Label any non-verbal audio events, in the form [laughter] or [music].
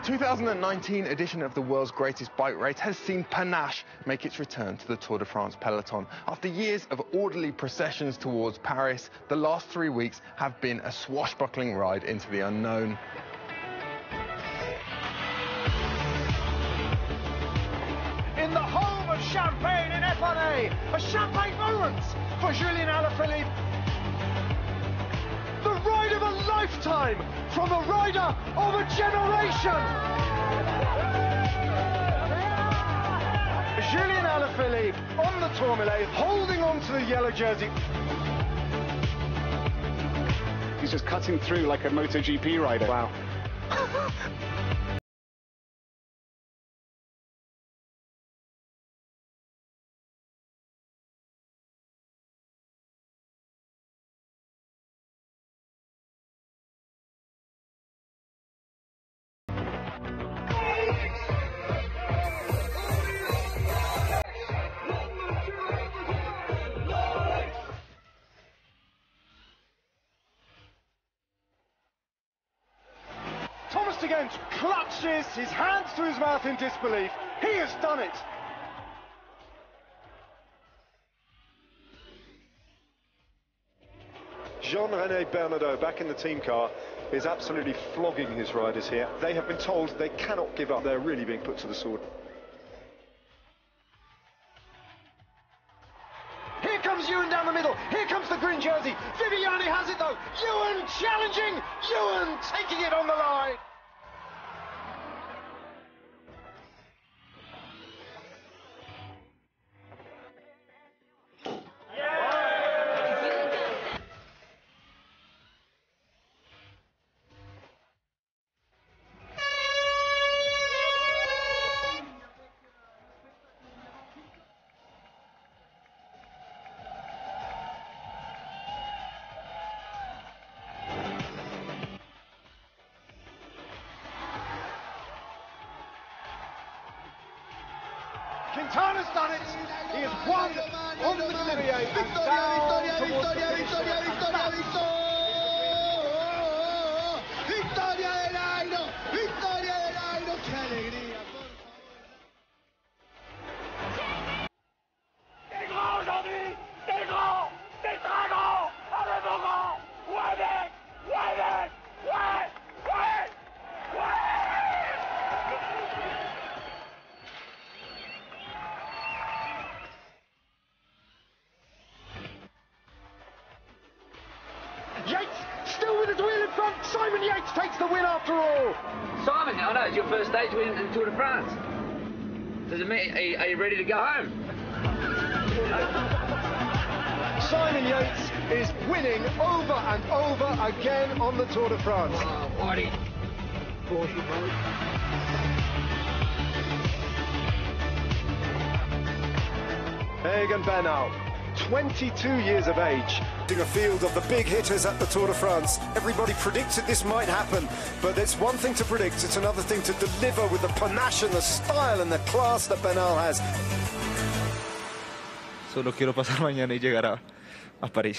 2019 edition of the world's greatest bike race has seen Panache make its return to the Tour de France peloton. After years of orderly processions towards Paris, the last three weeks have been a swashbuckling ride into the unknown. In the home of Champagne in Epernay, a champagne moment lifetime from a rider of a generation. Julian Alaphilippe on the Tourmalet, holding on to the yellow jersey. He's just cutting through like a MotoGP rider. Wow. [laughs] Gendt clutches his hands to his mouth in disbelief. He has done it. Jean-René Bernaudeau back in the team car is absolutely flogging his riders here. They have been told they cannot give up. They're really being put to the sword. Here comes Ewan down the middle. Here comes the green jersey. Viviani has it though. Ewan challenging. Ewan taking it on the line. Quintana's done it. He has won on the Galibier and down towards Yates still with his wheel in front Simon Yates takes the win after all Simon, I know it's your first stage win in the Tour de France. Does it mean, are you, are you ready to go home? Simon Yates is winning over and over again on the Tour de France. Oh, Whitey. Egan Bernal, 22 years of age. In a field of the big hitters at the Tour de France. Everybody predicted this might happen, but it's one thing to predict, it's another thing to deliver with the panache and the style and the class that Bernal has. Solo quiero pasar [laughs] mañana y llegar a, a París.